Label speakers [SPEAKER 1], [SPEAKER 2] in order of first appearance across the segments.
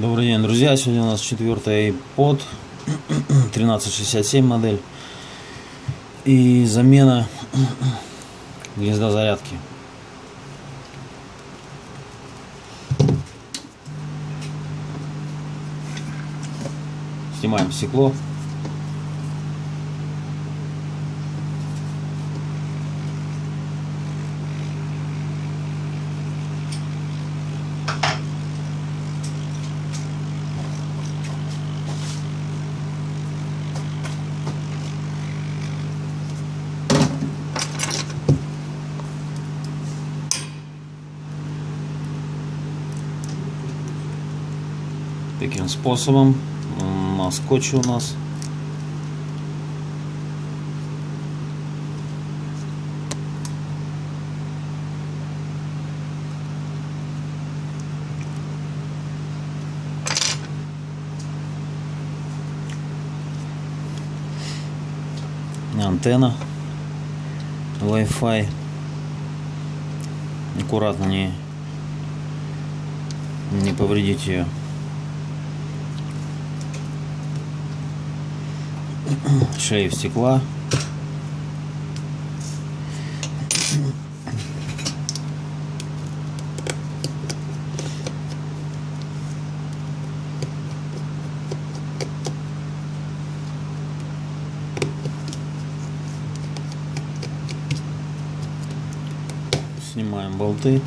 [SPEAKER 1] Добрый день, друзья. Сегодня у нас четвертый iPod 1367 модель. И замена гнезда зарядки. Снимаем стекло. Таким способом. На скотче у нас. Антенна. Wi-Fi. Аккуратно не не повредить ее шлейф стекла. Снимаем болты.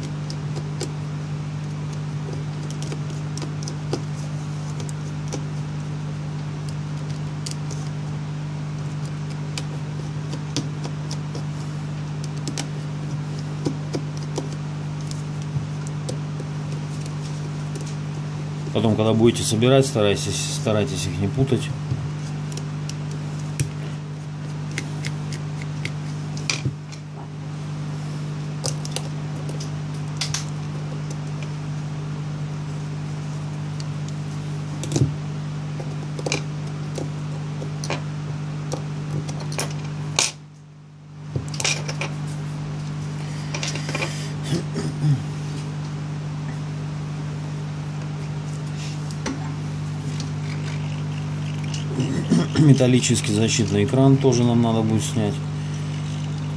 [SPEAKER 1] Потом, когда будете собирать, старайтесь, старайтесь их не путать. Металлический защитный экран тоже нам надо будет снять.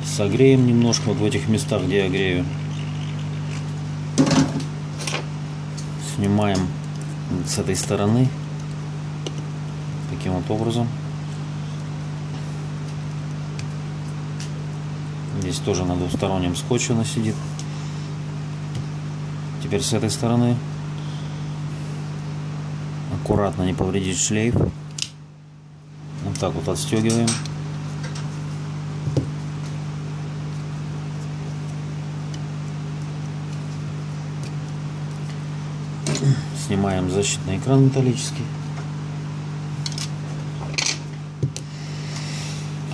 [SPEAKER 1] Согреем немножко вот в этих местах, где я грею. Снимаем с этой стороны. Таким вот образом. Здесь тоже на двустороннем скотче она сидит. Теперь с этой стороны. Аккуратно не повредить шлейф. Так вот отстегиваем. Снимаем защитный экран металлический.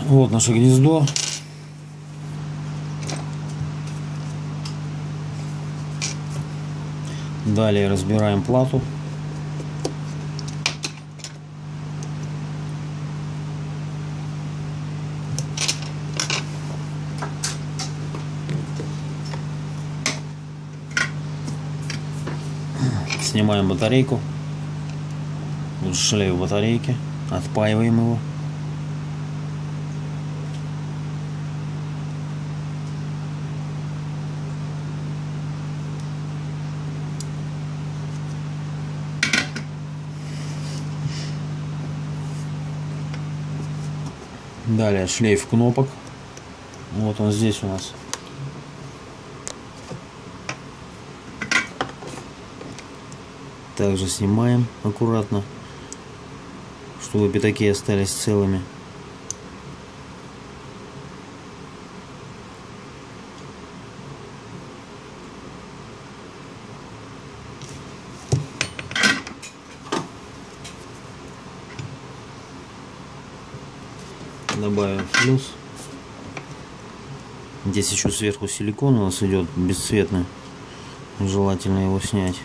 [SPEAKER 1] Вот наше гнездо. Далее разбираем плату. Снимаем батарейку. Шлейф батарейки. Отпаиваем его. Далее шлейф кнопок. Вот он здесь у нас. Также снимаем аккуратно, чтобы пятаки остались целыми. Добавим флюс. Здесь еще сверху силикон у нас идет бесцветный. Желательно его снять.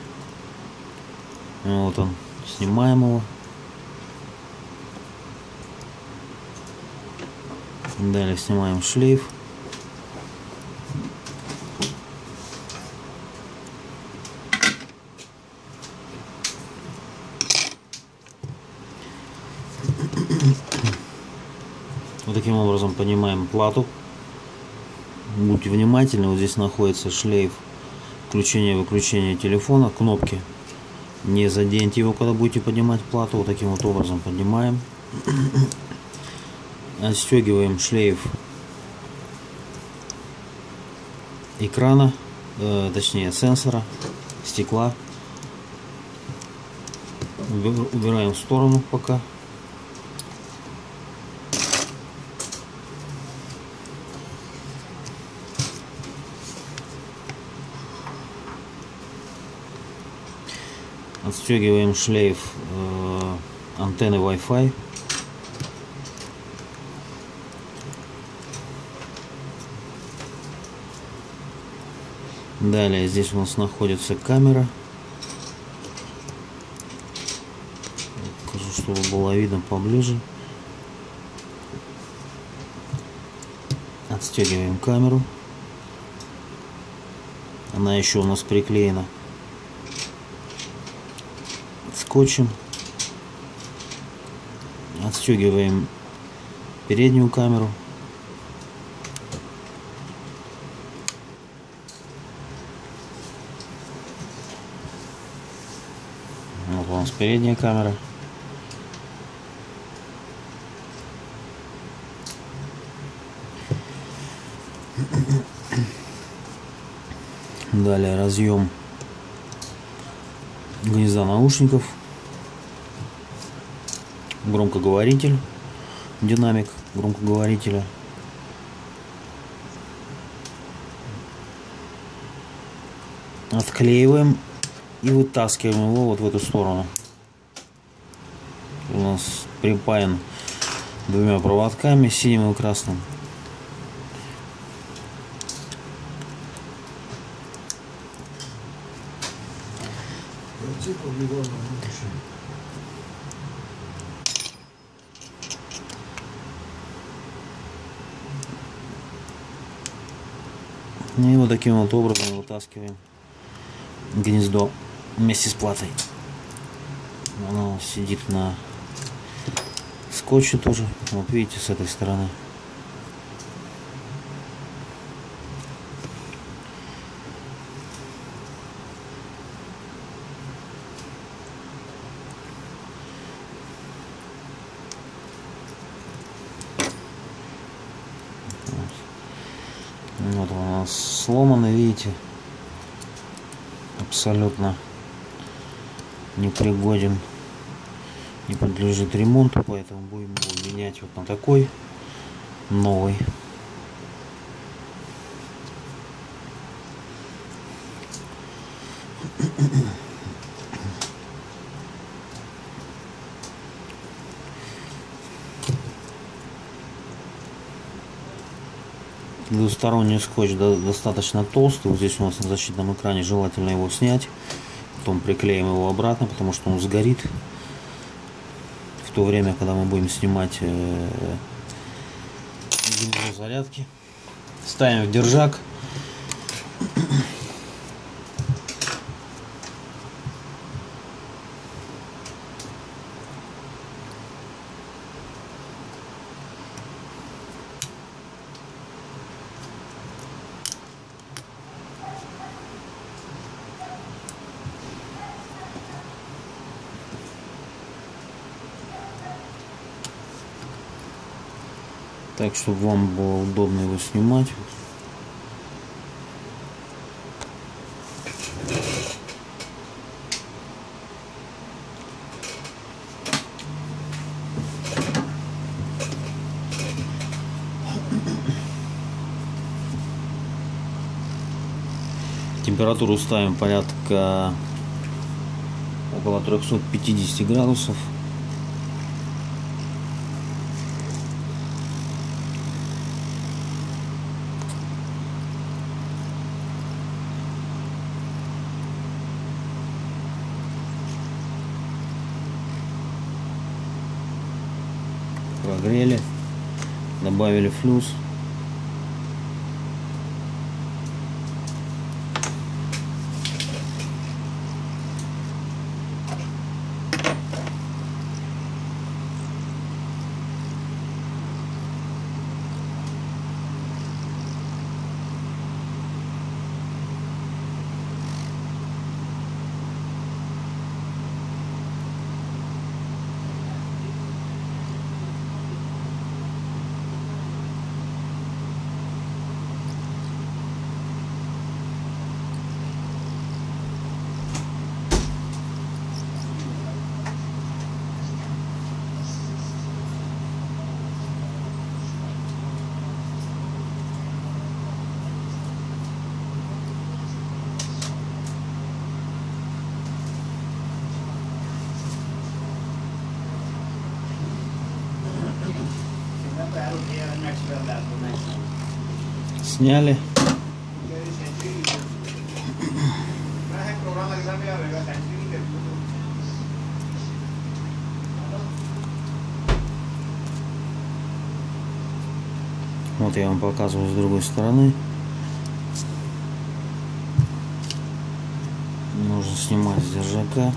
[SPEAKER 1] Ну, вот он. Снимаем его. Далее снимаем шлейф. Вот таким образом понимаем плату. Будьте внимательны, вот здесь находится шлейф включения-выключения телефона, кнопки не заденьте его, когда будете поднимать плату. Вот таким вот образом поднимаем. Отстегиваем шлейф экрана, э, точнее сенсора, стекла. Убираем в сторону пока. Отстегиваем шлейф э, антенны Wi-Fi. Далее здесь у нас находится камера. Покажу, чтобы было видно поближе. Отстегиваем камеру. Она еще у нас приклеена скотчем. Отстегиваем переднюю камеру. Вот у нас передняя камера. Далее разъем гнезда наушников, громкоговоритель, динамик громкоговорителя. Отклеиваем и вытаскиваем его вот в эту сторону. У нас припаян двумя проводками, синим и красным. И вот таким вот образом вытаскиваем гнездо вместе с платой. Оно сидит на скотче тоже. Вот видите, с этой стороны. Вот у нас сломано, видите, абсолютно непригоден, не подлежит ремонту, поэтому будем его менять вот на такой новый. Двусторонний скотч достаточно толстый. Вот здесь у нас на защитном экране желательно его снять. Потом приклеим его обратно, потому что он сгорит. В то время, когда мы будем снимать э, зарядки. Ставим в держак. Так чтобы вам было удобно его снимать. Температуру ставим порядка около 350 градусов прогрели, добавили флюс. Сняли. Вот я вам показываю с другой стороны. Нужно снимать с держака.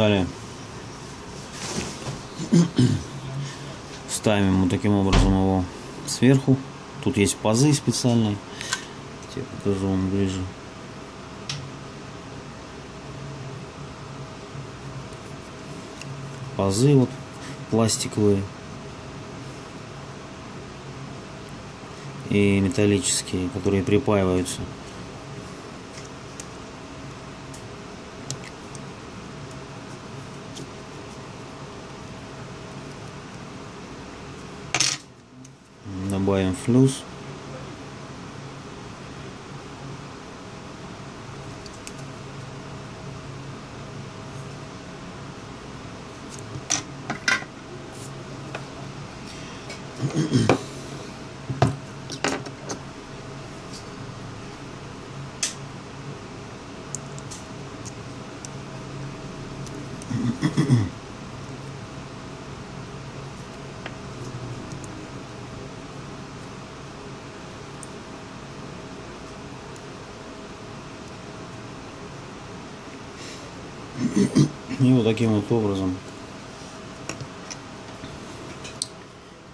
[SPEAKER 1] Далее ставим вот таким образом его сверху. Тут есть пазы специальные. Я покажу вам ближе. Пазы вот пластиковые и металлические, которые припаиваются. Добавим И вот таким вот образом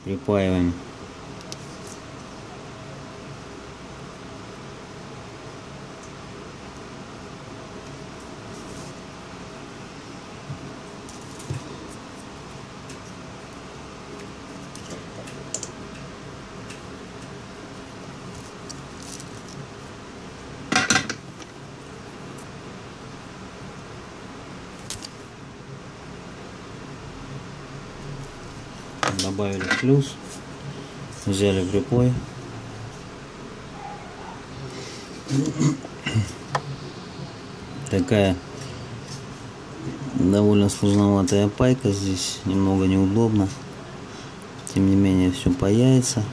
[SPEAKER 1] припаиваем плюс, взяли припой. Такая довольно сложноватая пайка, здесь немного неудобно. Тем не менее все паяется.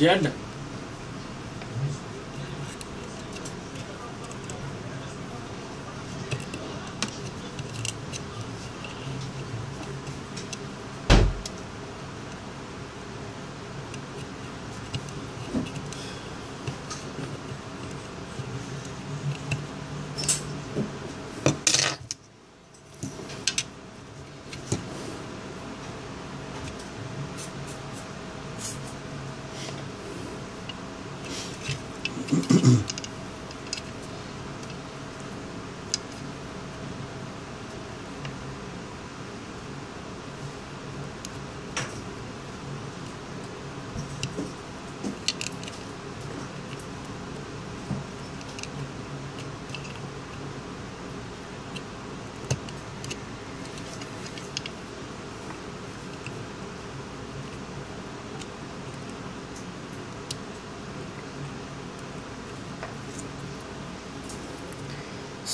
[SPEAKER 2] dia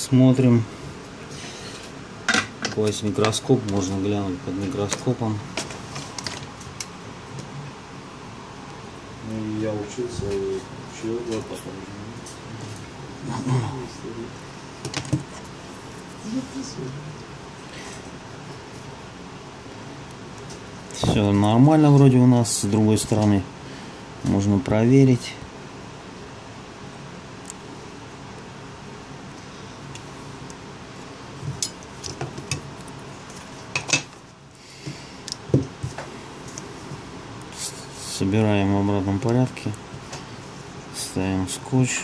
[SPEAKER 1] Смотрим. Какой есть микроскоп, можно глянуть под микроскопом.
[SPEAKER 3] Ну, я учился и учил, вот потом.
[SPEAKER 1] Все нормально вроде у нас. С другой стороны можно проверить. Собираем в обратном порядке. Ставим скотч.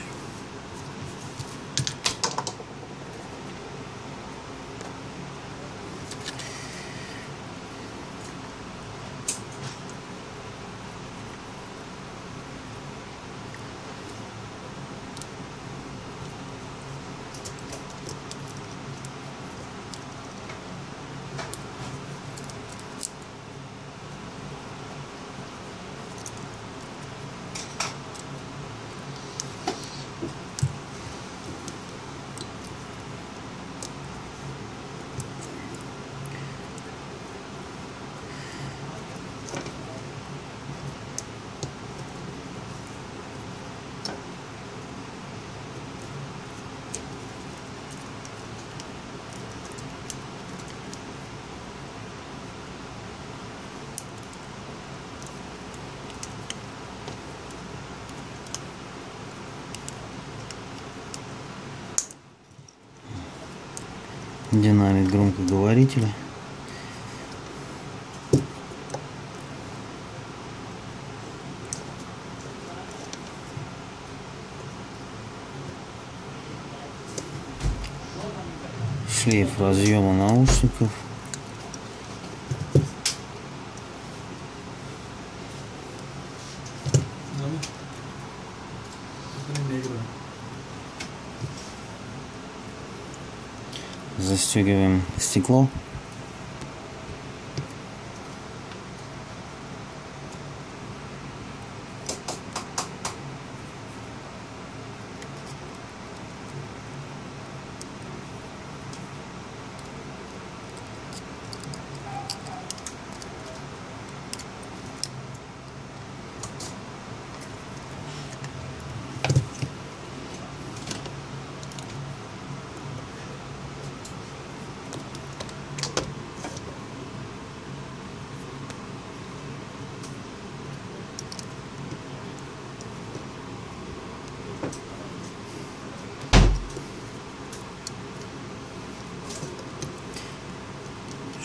[SPEAKER 1] Динамик громкоговорителя. Шлейф разъема наушников. Застегиваем стекло.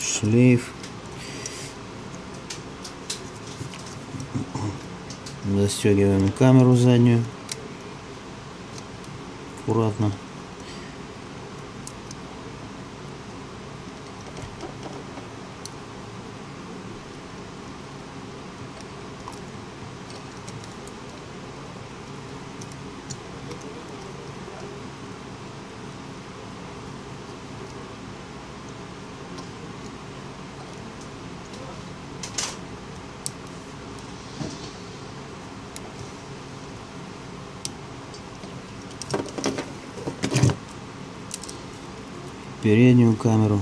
[SPEAKER 1] Шлейф. Застегиваем камеру заднюю. Аккуратно. переднюю камеру.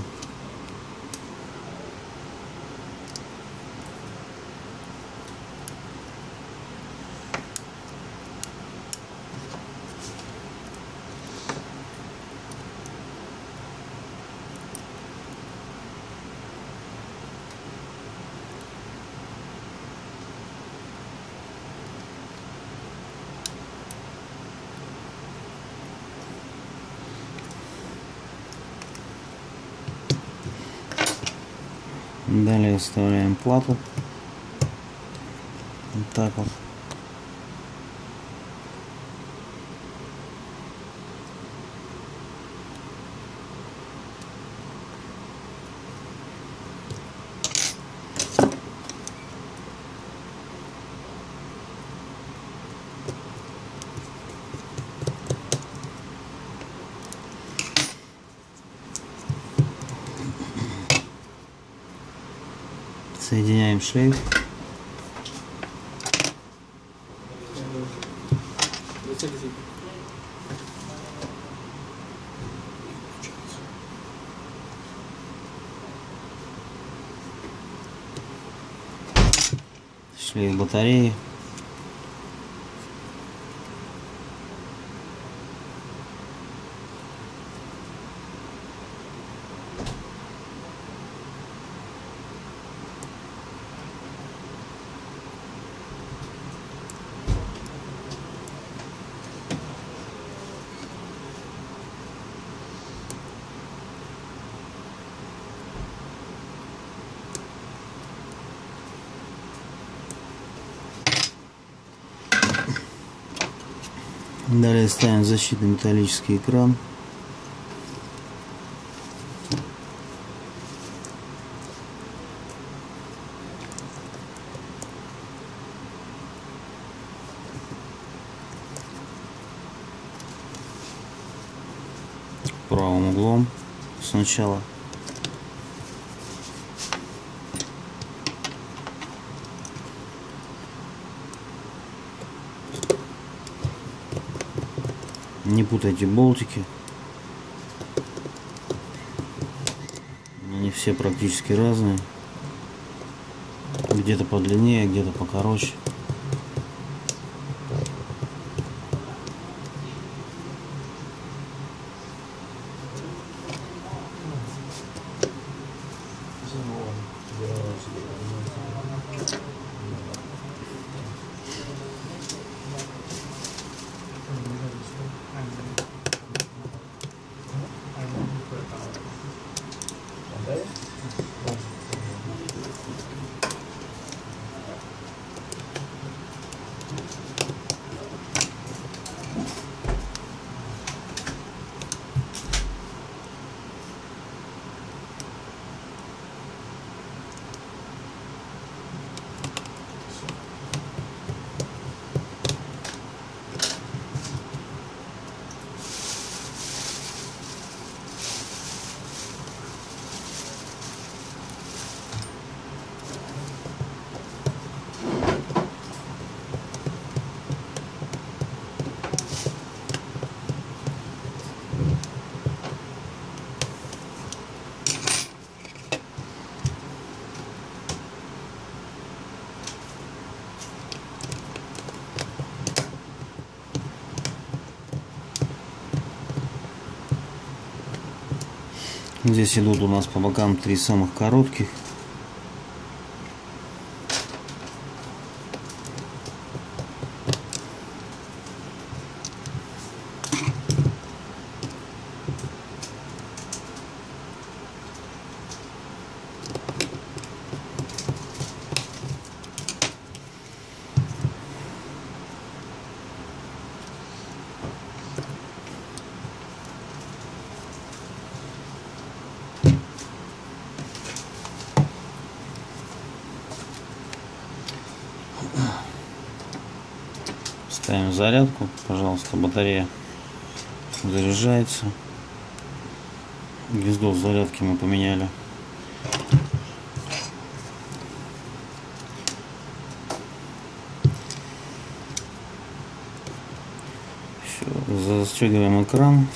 [SPEAKER 1] Далее вставляем плату. Вот так вот. Соединяем шею. шлейф батареи. Далее ставим защитный металлический экран. правым углом сначала. Не путайте болтики. Они все практически разные. Где-то подлиннее, где-то покороче. Здесь идут у нас по бокам три самых коротких. Ставим зарядку, пожалуйста, батарея заряжается. Гнездо зарядки мы поменяли. Все, застегиваем экран.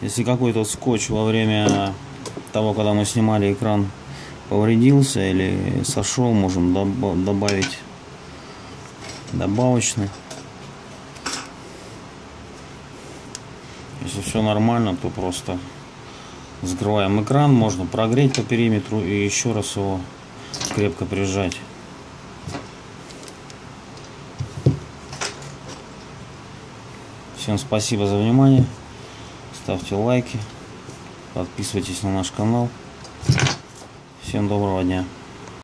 [SPEAKER 1] Если какой-то скотч во время того, когда мы снимали экран, повредился или сошел, можем добавить добавочный. Если все нормально, то просто закрываем экран, можно прогреть по периметру и еще раз его крепко прижать. Всем спасибо за внимание. Ставьте лайки. Подписывайтесь на наш канал. Всем доброго дня.